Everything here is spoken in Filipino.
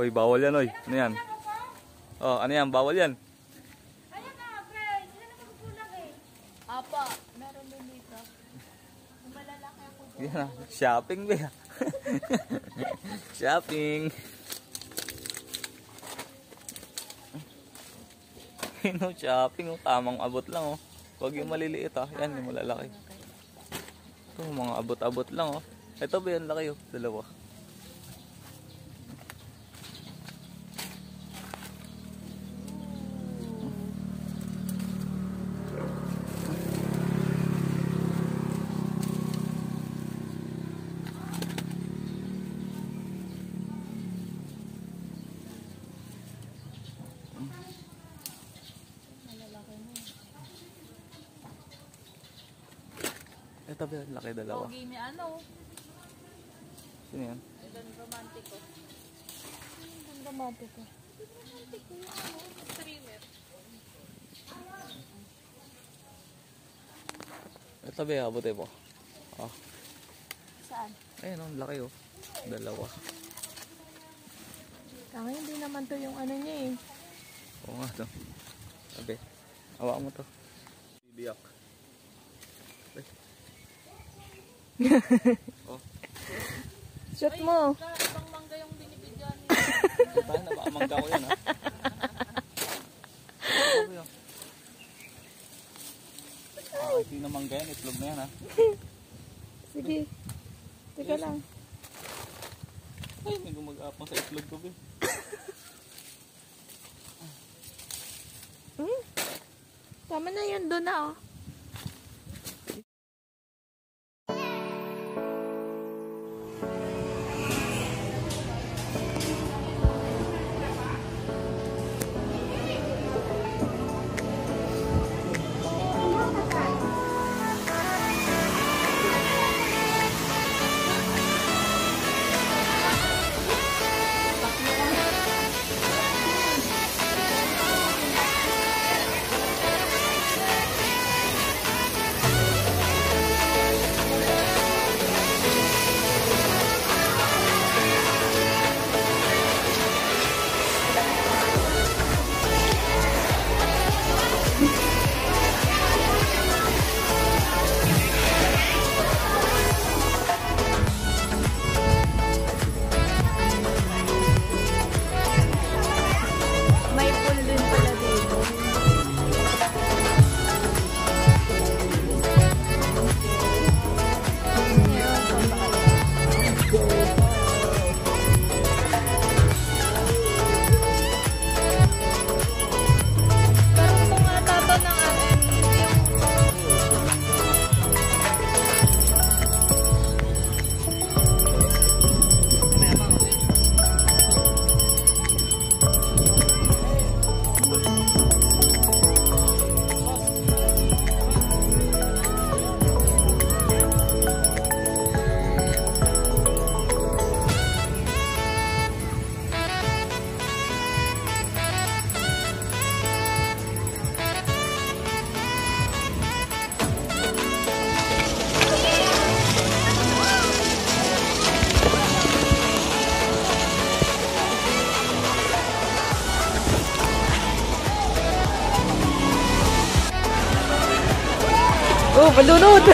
Hoy, bawal yan, oy. Ano yan? Oh, ano yan? Bawal yan. Ayan na, friend. Sila na magkulang eh. Apa, meron din dito. Malalaki ako doon. Yan ah. Shopping, be. Shopping. no, shopping. Oh. Tamang abot lang, oh. Huwag yung maliliit, ah. Yan, yung malalaki. Ito, mga abot-abot lang, oh. Ito ba yan, laki, oh. Dalawa. Ba yan, laki dalawa. Pogi ni ano, Sino yan? doon romantiko. Ang dramatic ko. Romantiko yung ano, streamer. Ito ba yan, abutin mo. Ah, Saan? ayun, oh, laki, oh. Dalawa. Kaya hindi naman to yung ano niya eh. Oo nga, to. Sabi, hawakan mo to. Bibiyak. Oh, Shoot mo. Ibang mangga yung binibigyan niya. tayo na baka mangga ko yan, ha? Oh. Ah, hindi na mangga yan, itlog na yan, ha? Sige. Teka lang. Ay, may gumagapang sa itlog ko, be. Tama na yun doon na oh. اوه بالونات